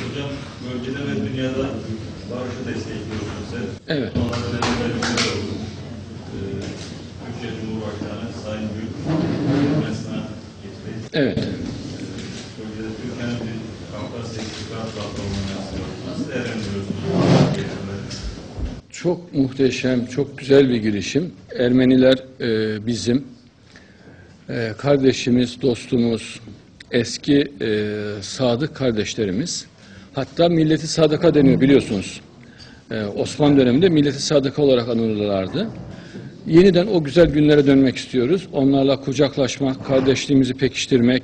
Hocam bölgede ve dünyada barışı destekliyorsunuz. Evet. Şey. Ee, Türkiye Cumhurbaşkanı Sayın Gül mesna getirdi. Evet. Bölgede Türkiye'nin bir Kafkasya İstikrar. Nasıl değerlendiriyorsunuz? Çok muhteşem, çok güzel bir girişim. Ermeniler e, bizim e, kardeşimiz, dostumuz, eski e, sadık kardeşlerimiz. Hatta milleti sadıka deniyor biliyorsunuz. E, Osmanlı döneminde milleti sadıka olarak anılırlardı. Yeniden o güzel günlere dönmek istiyoruz. Onlarla kucaklaşmak, kardeşliğimizi pekiştirmek,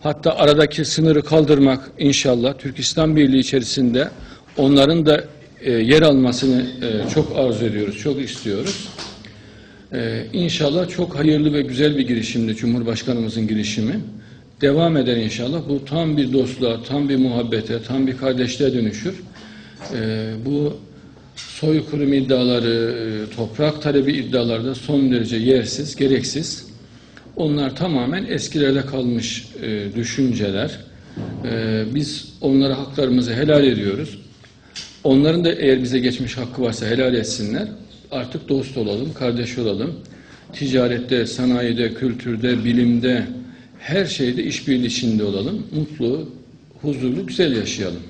hatta aradaki sınırı kaldırmak inşallah Türkistan Birliği içerisinde onların da e, yer almasını e, çok arzu ediyoruz, çok istiyoruz. E, inşallah çok hayırlı ve güzel bir girişimdi Cumhurbaşkanımızın girişimi. Devam eder inşallah. Bu tam bir dostluğa, tam bir muhabbete, tam bir kardeşliğe dönüşür. E, bu soykırım iddiaları, e, toprak talebi iddiaları da son derece yersiz, gereksiz. Onlar tamamen eskilerde kalmış e, düşünceler. E, biz onlara haklarımızı helal ediyoruz. Onların da eğer bize geçmiş hakkı varsa helal etsinler. Artık dost olalım, kardeş olalım. Ticarette, sanayide, kültürde, bilimde, her şeyde işbirliği içinde olalım. Mutlu, huzurlu, güzel yaşayalım.